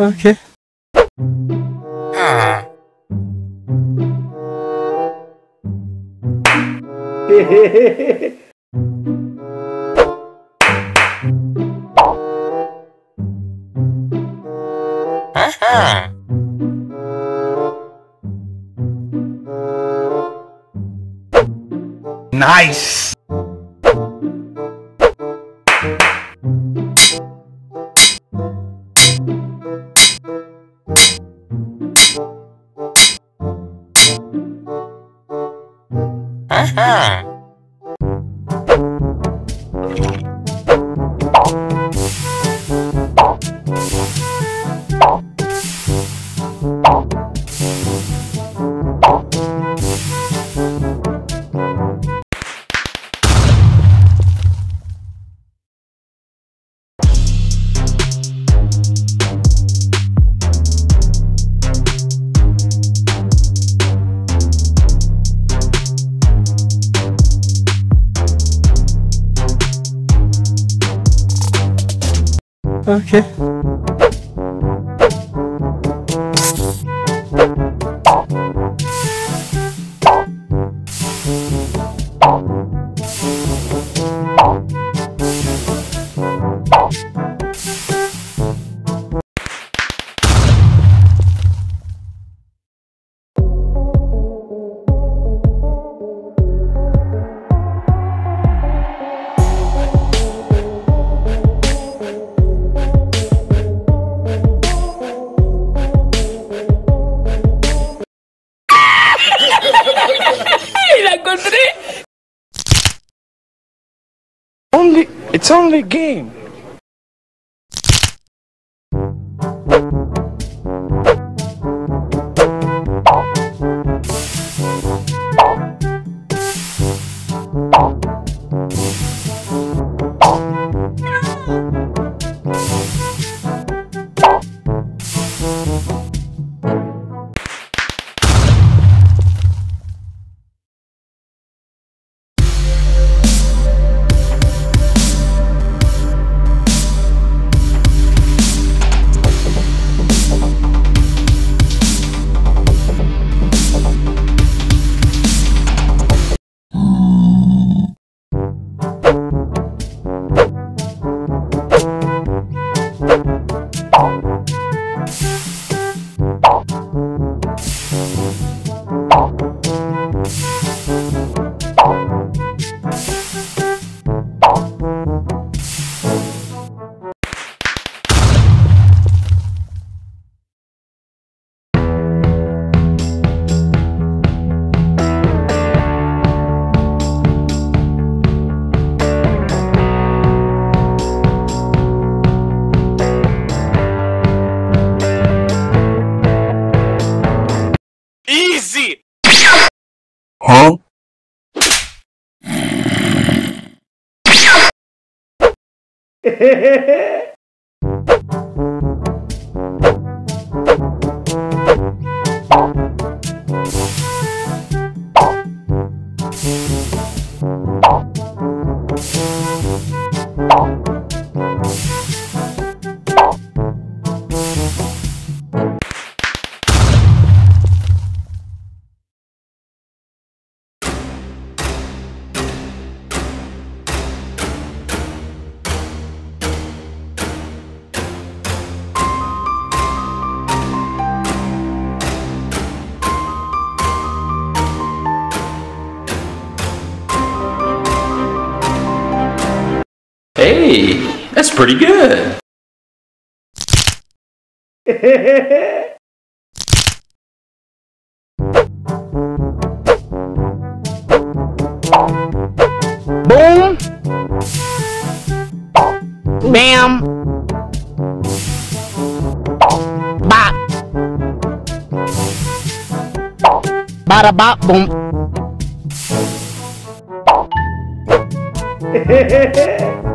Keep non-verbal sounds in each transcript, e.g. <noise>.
Okay. <laughs> Nice! Okay. It's only game. 嘿嘿嘿 Hey, that's pretty good. Boom. Bam. Bop. Bada bop boom. Pow. <laughs>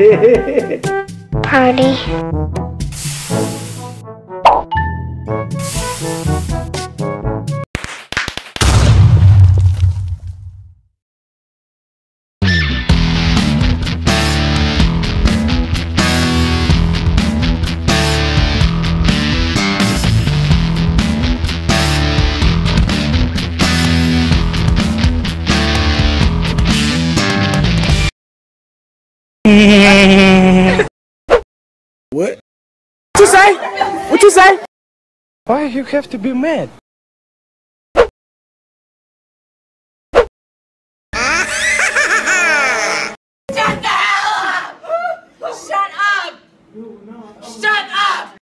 Sí. You say? What you say? Why you have to be mad? Shut the hell up! Shut up! Shut up!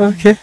Okay.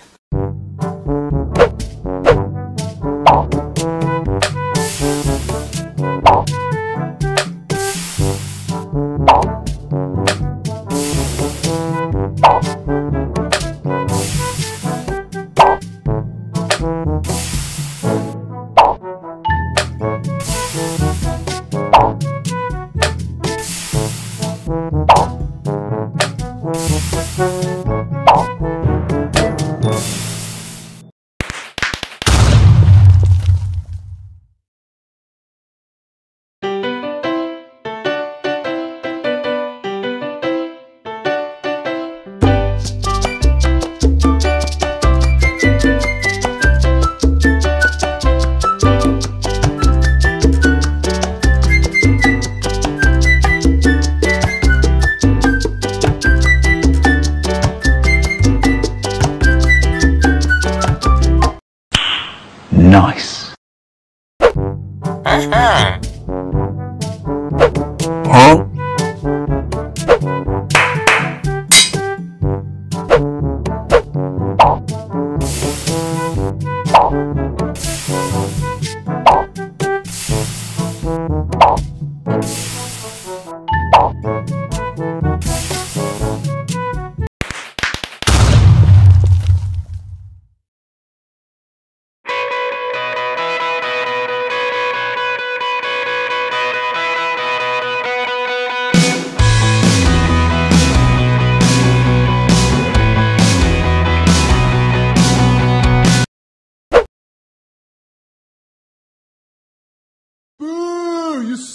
Huh?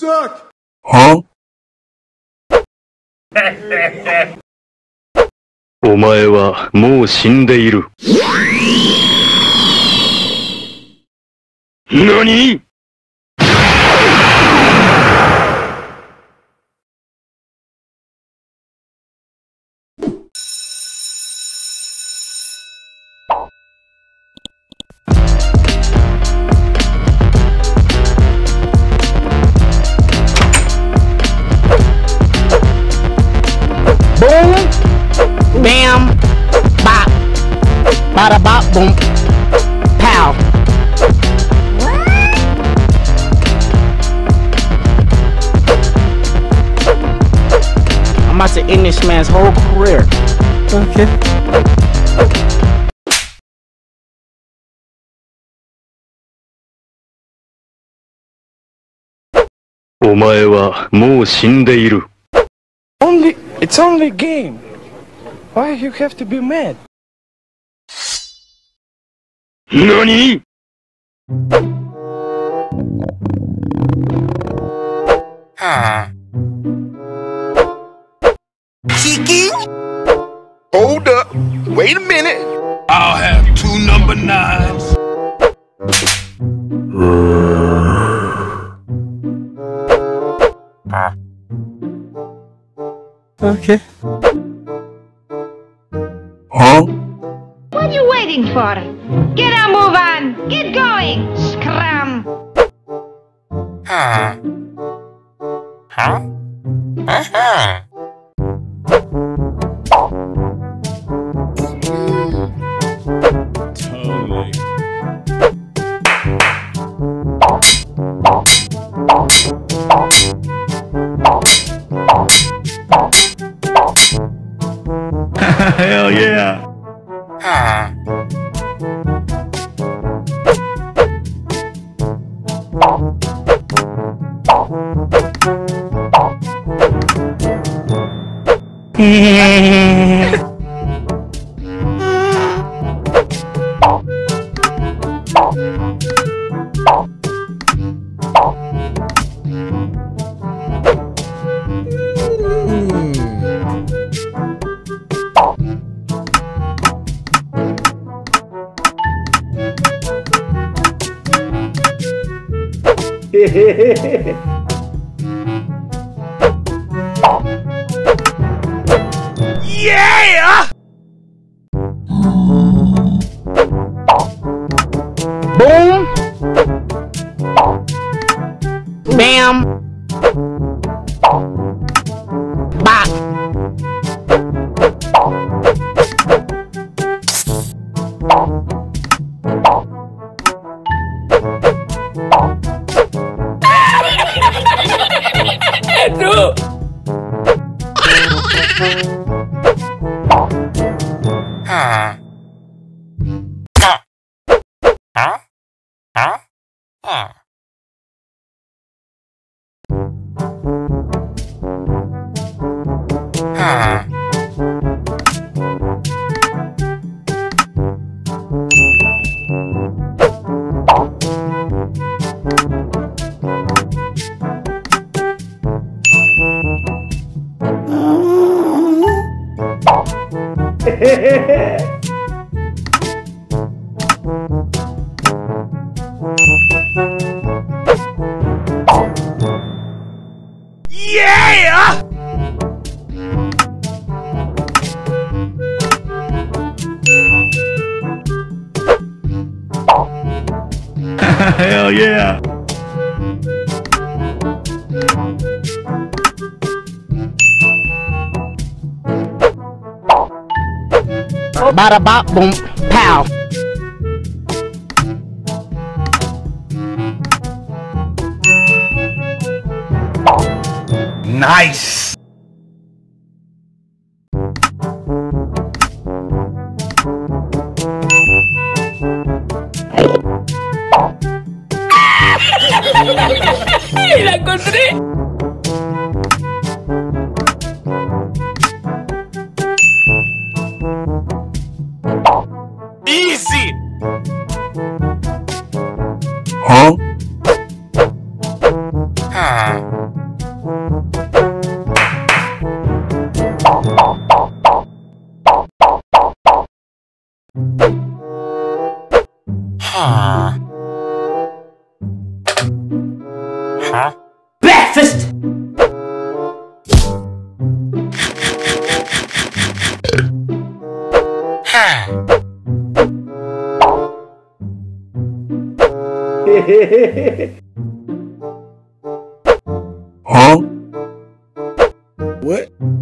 Huh? お前はもう死んでいる。何 Bada bop boom. Pow. I'm about to end this man's whole career. Okay. Only, it's only game. Why you have to be mad? 何 Hold up. Wait a minute. I'll have two number nines. Okay. What are you waiting for? Get a move on! Get going! Scram! Totally. Hell yeah. Hehehehe Boom. Bam. Bop. <laughs> 二。二。嘿嘿嘿嘿。Bada bop boom pow. Nice.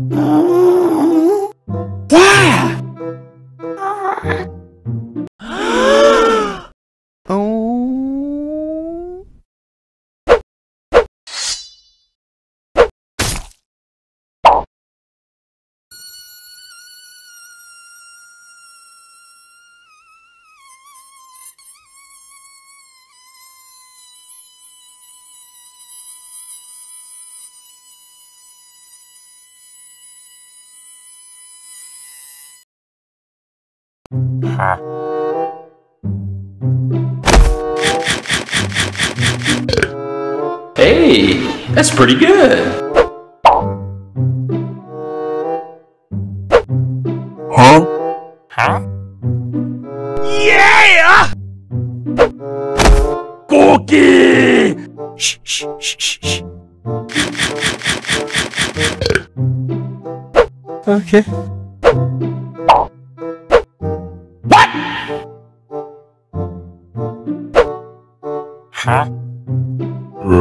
<gasps> Oh. hey, that's pretty good. Huh? Huh? Yeah! Cookie! Shh, shh, shh, shh. Okay. <laughs>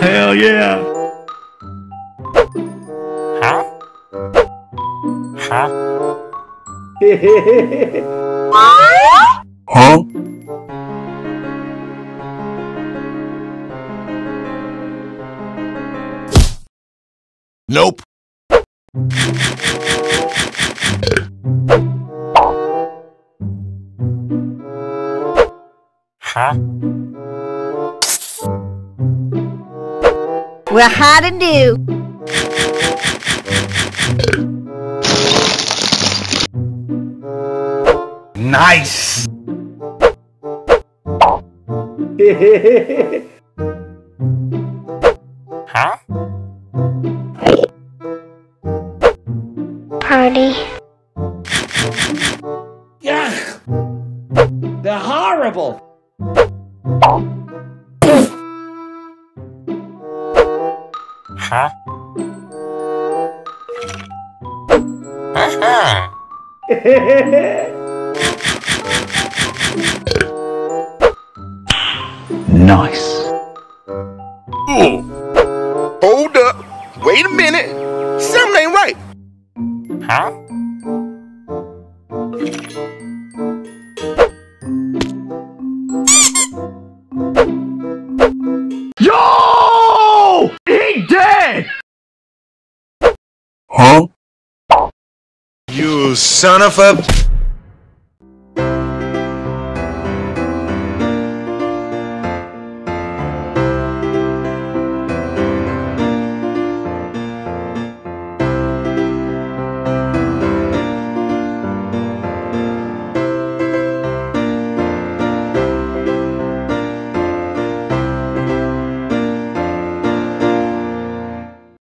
Hell yeah! Huh? Huh? <laughs> Huh? Well, how to do? Nice. <laughs> horrible. Huh? Nice. Son of a...